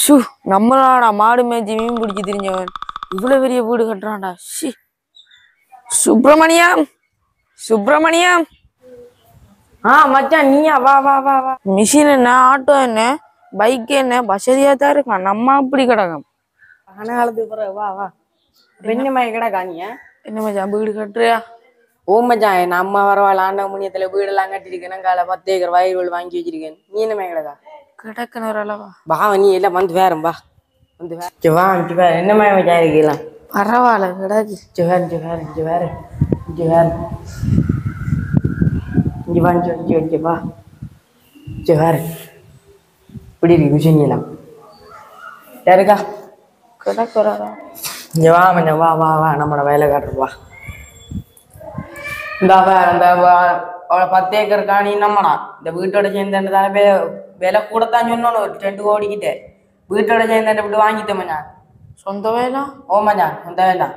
Shoe நம்மளாடா மாடு மேய்ச்சி மீன் பிடிச்சி திரிஞ்சவன். இவ்வளவு பெரிய வீடு கட்டுறான்டா. ஷி. சுப்பிரமணியம். சுப்பிரமணியம். ஆ மச்சான் நீயா? வா வா வா வா. மிஷின் என்ன ஆட்டோ என்ன பைக் என்ன வசதியா தான் இருக்கான். நம்ம அப்படி கிடக்கும். காலத்துக்கு பிறகு வா வா. பெண்ணு மய கிடா காணிய என்ன மச்சான் வீடு கட்டுறியா? ஓ மச்சான் நம்ம வரவாள் ஆண்ட முனியத்துல வீடெல்லாம் கட்டிருக்கேன் காலை பத்து ஏக்கர் வயல்கள் வாங்கி வச்சிருக்கேன். நீ என்ன மய கிடக்கா? கிடக்குன ஒரு அளவா வா நீ எல்லாம் வந்து வேறும் வா. வந்து வேற. சரி, வா இங்க வேற என்ன இருக்கலாம் பரவாயில்ல கிடக்கு. இங்க வேறு இங்க வேறு இங்க வேறு இங்க வேறு இங்க வா இங்க இங்க இங்க வா. இங்க வேறு இப்படி இருக்கு விஷயங்களாம் யாருக்கா? கிடக்கு இங்க வா மச்சான் வா வா வா. நம்மளோட வேலை காட்டுறோம் வா. இந்த அந்த அவளை பத்து ஏக்கர் காணி நம்மடா இந்த வீட்டோட சேர்ந்தாண்டதால வே விலை கூடத்தான் சொன்னோன்னு ஒரு ரெண்டு கோடிக்கிட்ட வீட்டோட சேர்ந்தாண்ட இப்படி வாங்கிட்டேன் மச்சான் சொந்த வேலை ஓ மச்சான் அந்த வேண்டாம்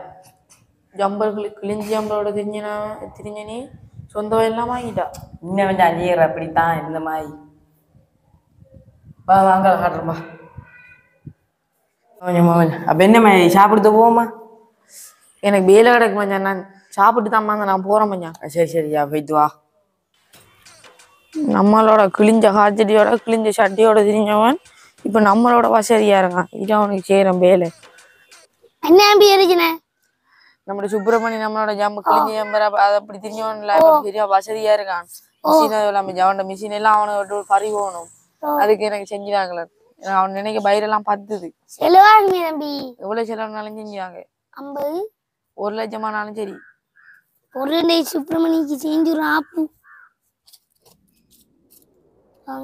ஜம்பர்களுக்கு கிழிஞ்சி ஜம்பரோட திரிஞ்சனா திரிஞ்ச நீ சொந்த வேலைலாம் வாங்கிட்டா இன்னும் மச்சான் ஜீர அப்படித்தான் இந்த மாதிரி வா வாங்க காட்டுறோம் வா கொஞ்சம் அப்போ என்ன மச்சான் சாப்பிடுத்து போவோமா எனக்கு வேலை கிடக்கு மச்சான் நான் சாப்பிட்டு தான் நான் போறேன் மச்சான் சரி சரியா போயிட்டு வா நம்மளோட கிழிஞ்ச காய்ச்சடியோட கிழிஞ்ச சட்டியோட திரிஞ்சவன் இப்ப நம்மளோட வசதியா இருக்கான். இது அவனுக்கு செய்யறேன் வேலை. என்ன அப்படி இருக்குண்ணே நம்மளோட சுப்பிரமணி நம்மளோட ஜம்ப கிழிஞ்ச ஜம்பர் அதை அப்படி திரிஞ்சவன்ல இப்ப பெரிய வசதியா இருக்கான். மிஷின் அவனோட மிஷின் எல்லாம் அவனை விட்டு பறி போகணும். அதுக்கு எனக்கு செஞ்சுட்டாங்களே. அவன் நினைக்க பயிரெல்லாம் பத்துது. தம்பி? எவ்வளவு செலவுனாலும் செஞ்சாங்க ஐம்பது. ஒரு லட்சமானாலும் சரி. ஒரு சுப்பிரமணிக்கு செஞ்சுரும் ஆப்பு. இதை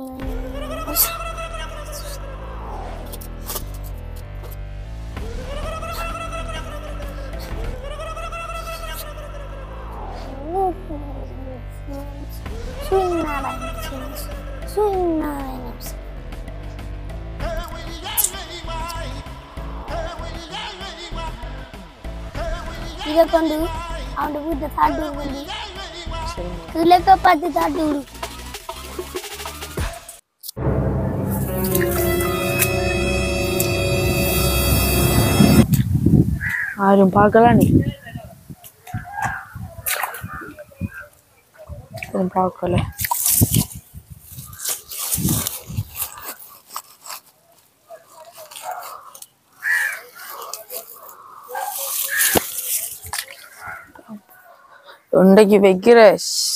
கொண்டு அவன் வீட்டை தாட்டி விடு கிழக்க பார்த்து தாட்டி யாரும் பார்க்கலாம் நீ. பார்க்கல. இன்றைக்கு வைக்கிற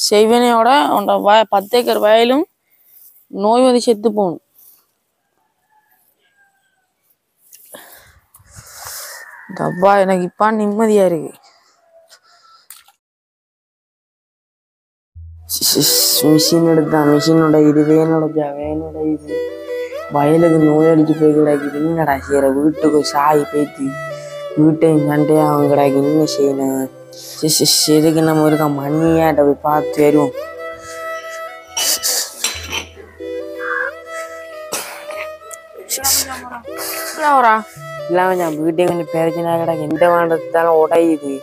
செய்வனையோட உன்னோட வய பத்து ஏக்கர் வயலும் நோய் வந்து செத்து போகணும். டப்பா எனக்கு இப்ப நிம்மதியா இருக்கு. மிஷின் எடுத்தான் மிஷினோட இது வேனோட ஜா வேனோட இது. வயலுக்கு நோயடிச்சு போய் கிடக்குது. என்னடா செய்யற வீட்டுக்கு சாய் போய்த்து வீட்டையும் சண்டையும் அவன் கிடக்கு. என்ன செய்யணும் எதுக்கு நம்ம இருக்க? மணியாட்ட போய் பார்த்து வருவோம் வரா இல்லாம நான் வீட்டே கொஞ்சம் பிரச்சனையா கிடக்கு எந்த வாண்டத்தாலும் உடையுது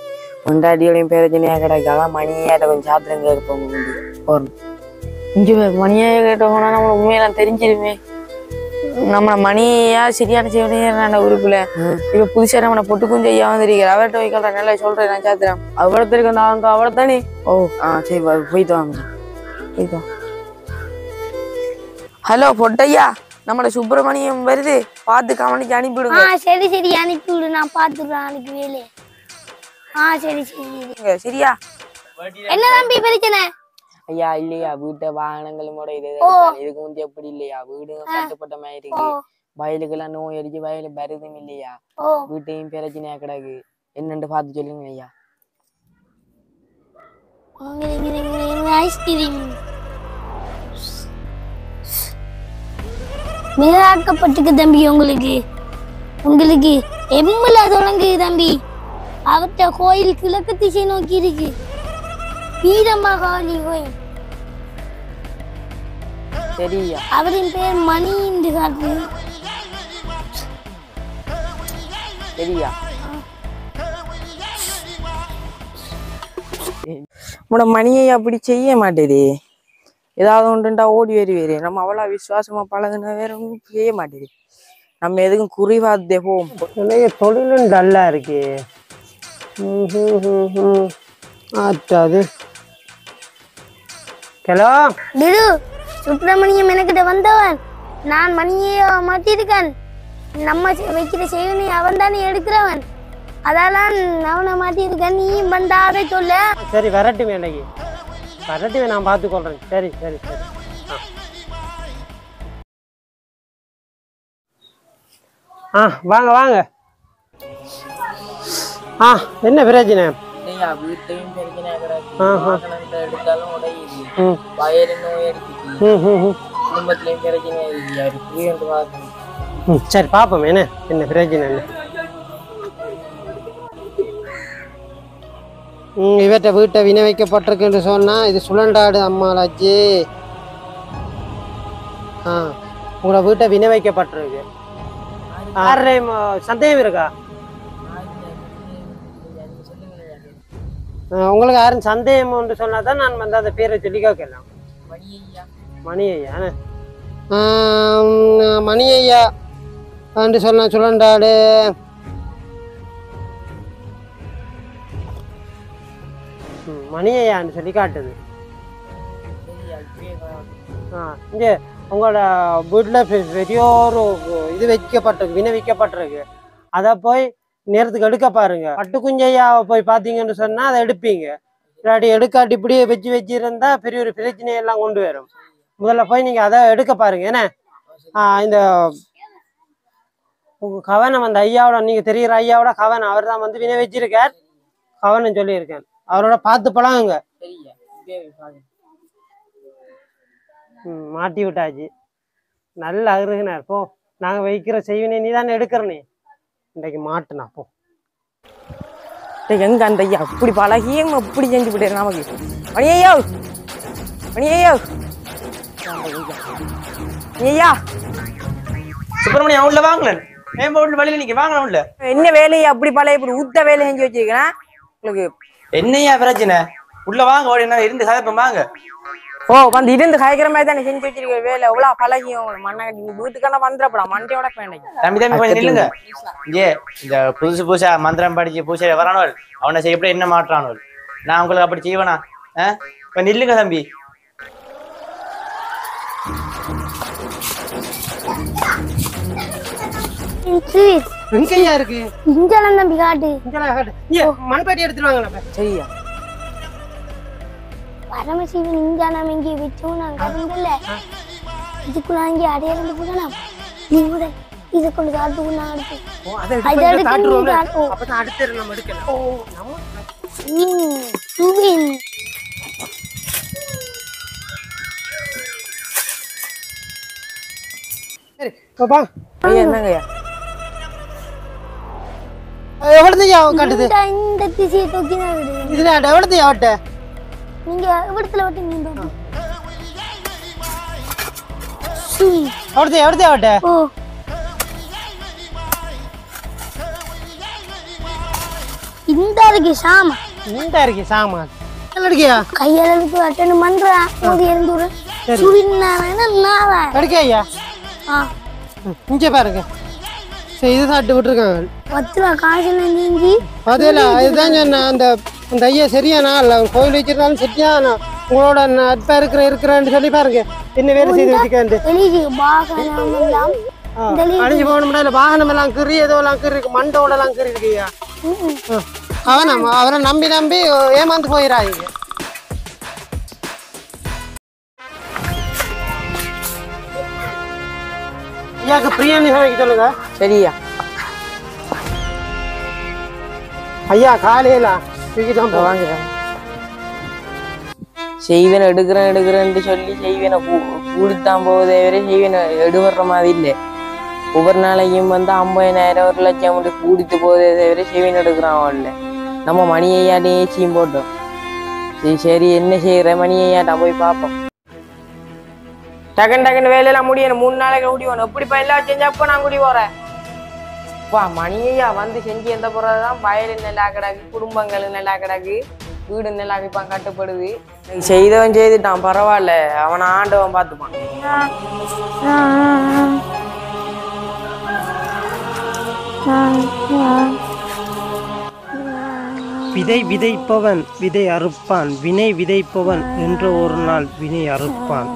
கொண்டாடியோடையும் பிரச்சனையா கிடக்கு அதான் மணியாட்ட கொஞ்சம் சாத்திரம் கேட்போம் போறோம் இங்க மணியா கேட்ட போனா நம்மள உண்மையெல்லாம் தெரிஞ்சிருமே நம்ம மணியா சரியான செய்வனே உறுப்புல இப்ப புதுசா நம்ம பொட்டு குஞ்சு ஐயா வந்திருக்கிற அவர்கிட்ட வைக்கல நல்லா சொல்றேன் நான் சாத்திரம் அவ்வளோ அந்த அவங்க அவ்வளோ தானே ஓ ஆ சரி போயிட்டு வாங்க இதோ ஹலோ பொட்டையா நம்மளோட சுப்பிரமணியம் வருது பார்த்து கவனிச்சு ஆ அனுப்பிவிடுங்க சரி சரி அனுப்பி விடு நான் பார்த்துடுறேன் நாளைக்கு வேலையை ஆ சரி சரி சரி. சரியா? என்ன தம்பி பிரச்சனை? ஐயா இல்லையா வீட்டை வாகனங்களோட இது இதுக்கு முந்தி எப்படி இல்லையா? வீடு கட்டுப்பட்ட மாதிரி இருக்கு. வயலுக்கெல்லாம் நோய் அடிச்சு வயலு வருதும் இல்லையா? வீட்டையும் பிரச்சனையா கிடக்கு. என்னன்னு பார்த்து சொல்லுங்க ஐயா. ஐஸ்கிரீம். மிகாக்கப்பட்டிருக்கு தம்பி உங்களுக்கு. உங்களுக்கு எம்முல தொடங்குது தம்பி. அவர்கிட்ட கோயில் கிழக்கு திசை நோக்கி இருக்கு. வீரமகாளி கோயில். சரியா அவரின் பேர் மணி என்று காட்டு சரியா உங்களோட மணியை அப்படி செய்ய மாட்டேது. ஏதாவது ஒன்றுண்டா ஓடி வருவீரு. நம்ம அவ்வளோ விசுவாசமா பழகுன வேற ஒன்றும் செய்ய மாட்டேது நம்ம எதுக்கும் குறிவாதே போவோம் நிறைய தொழிலும் டல்லாக இருக்கு. ஆத்தாது. ஹலோ? டிடு சுப்பிரமணியம் எனக்கிட்ட வந்தவன். நான் மணியை மாட்டியிருக்கேன் நம்ம வைக்கிற செய்வனை அவன் தானே எடுக்கிறவன் அதெல்லாம் அவனை மாட்டியிருக்கேன் நீயும் வந்தாவே சொல்ல. சரி வரட்டும் வேலைக்கு வரட்டும் நான் பார்த்துக்கொள்றேன். சரி சரி சரி. ஆ. வாங்க வாங்க. ஆ என்ன பிரச்சனை? வீட்டையும் பிரச்சனை எடுத்தாலும் உடையுது. ம். வயறு நோய் குடும்பத்திலையும் பிரச்சனை ம் சரி பார்ப்போம் என்ன? என்ன பிரச்சனை இவற்றை வீட்டை வினை வைக்கப்பட்டிருக்குன்னு சொன்னால் இது சுழண்டாடு அம்மாளாச்சி ஆ உங்களோட வீட்டை வினை வைக்கப்பட்டிருக்கு யாரையும் சந்தேகம் இருக்கா? உங்களுக்கு யாரும் சந்தேகம் ஒன்று சொன்னால் தான் நான் வந்து அந்த பேரை சொல்லி கேட்கலாம். மணி ஐயா மணி ஐயா என்று சொன்ன சுழண்டாடு ம், சொல்லி காட்டுது. ஆ இங்கே உங்களோட வீட்டில் பெரிய ஒரு இது வைக்கப்பட்டிருக்கு வினவிக்கப்பட்டிருக்கு அதை போய் நேரத்துக்கு எடுக்க பாருங்க. பட்டு குஞ்சையாவை போய் பார்த்தீங்கன்னு சொன்னால் அதை எடுப்பீங்க. இல்லாட்டி எடுக்காட்டி இப்படியே வச்சு வச்சிருந்தா பெரிய ஒரு பிரச்சனையெல்லாம் கொண்டு வரும். முதல்ல போய் நீங்கள் அதை எடுக்க பாருங்க. என்ன? இந்த கவனம் அந்த ஐயாவோட நீங்கள் தெரிகிற ஐயாவோட கவனம். அவர் தான் வந்து வினை வச்சிருக்கார். கவனம் சொல்லியிருக்கேன் அவரோட பார்த்து பழகுங்க. ம், மாட்டி விட்டாச்சு. நல்ல அருகினார். போ நாங்கள் வைக்கிற செய்வினை நீ தானே எடுக்கிறனே இன்றைக்கு மாட்டுனா போ. எங்க அந்த ஐயா? அப்படி பழகியும் அப்படி செஞ்சு விட்டாரு நமக்கு. மணி ஐயா. மணி ஐயா. மணி ஐயா. சுப்பிரமணியம் உள்ள வாங்கலன் ஏன் உள்ள வழியில நிக்க வாங்கல உள்ள என்ன வேலையை? அப்படி பழைய இப்படி ஊத்த வேலை செஞ்சு வச்சிருக்கிறேன். உங்களுக்கு என்னையா பிரச்சனை? உள்ள வாங்க ஓடி என்ன இருந்து கதைப்போம் வாங்க. ஓ வந்து இருந்து காய்க்கிற மாதிரி தானே செஞ்சு வச்சிருக்க வேலை? எவ்வளவு பழகியும் மண்ணை நீ வீட்டுக்கெல்லாம் வந்துடப்படா மண்டையோட வேண்டாம் தம்பி தம்பி கொஞ்சம் நில்லுங்க. இங்கே இந்த புதுசு புதுசா மந்திரம் படிச்சு பூசை வரானவள் அவனை செய்ய எப்படி என்ன மாற்றானவள் நான் உங்களுக்கு அப்படி செய்வேனா? ஆ? இப்ப நில்லுங்க தம்பி. எங்கேயா இருக்கு? இங்கெல்லாம் தம்பி காட்டு. இங்கெல்லாம் காட்டு. எடுத்துட்டு வாங்க சரியா? பரமசிவன் இங்க நாம இங்கே வச்சோம் நான் கருங்கல்ல இதுக்குள்ள அங்கே அடையாளம் போகலாம் நீ கூட இதை கொண்டு காட்டு நான் அதை அப்பதான் அடுத்த நம்ம எடுக்கலாம். ஓ. ம், அவட்ட நீங்க எவ்வளத்துல விட்டு நீங்க சுவின் எவ்வளோதையா எவ்வளோதையா அவட்ட ஓ. இந்த இருக்கு சாமா. இந்த இருக்கு சாமான் எல்லாம் எடுக்கியா கையளவுக்கு அட்டனு பண்றேன் எடுக்கியா ஐயா? ஆ. இங்கே பாருங்க. சரி இது சாப்பிட்டு விட்டுருக்காங்க. பத்து ரூபா காசு நீங்கி அதில் இதுதான் சொன்னேன் அந்த அந்த ஐயா சரியானா இல்லை கோயில் வச்சிருந்தாலும் சரியானா உங்களோட நட்பா இருக்கிற இருக்கிறேன்னு சொல்லி பாருங்க. என்ன வேலை செய்து எல்லாம் அழிஞ்சு போகணும்னா இல்லை வாகனம் எல்லாம் கீறி ஏதோ எல்லாம் கீறி இருக்கு மண்டோட எல்லாம் கீறி இருக்குய்யா அவனை அவரை நம்பி நம்பி ஏமாந்து போயிடாதீங்க ஐயாக்கு பிரியாணி சமைக்க சொல்லுங்க சரியா ஐயா காலையில தூக்கி தான் இதோ வாங்க செய்வன எடுக்கிறேன் எடுக்கிறேன்ட்டு சொல்லி செய்வன கூடித்தான் போவதே வரை செய்வன எடுவர்ற மாதிரி இல்லை ஒவ்வொரு நாளைக்கும் வந்து ஐம்பதினாயிரம் ஒரு லட்சம் மட்டும் கூடித்து போவதே தவிர செய்வன எடுக்கிறான் அவன்ல நம்ம மணி ஐயாட்டையும் ஏச்சியும் போட்டோம் சரி சரி என்ன செய்யற மணி ஐயாட்டா போய் பார்ப்போம் டக்குன்னு டக்குன்னு வேலையெல்லாம் முடியணும். மூணு நாளைக்கு குடி எப்படிப்பா எல்லாம் செஞ்சப்போ நான் குடி போறேன்? வா மணியா வந்து செஞ்சு எந்த போறதுதான் வயல் நல்லா கிடக்கு குடும்பங்கள் நல்லா கிடக்கு வீடு நல்லா இப்ப கட்டுப்படுது. செய்தவன் செய்துட்டான் பரவாயில்ல. அவனை ஆண்டவன் பார்த்துப்பான். விதை விதைப்பவன் விதை அறுப்பான். வினை விதைப்பவன் என்று ஒரு நாள் வினை அறுப்பான்.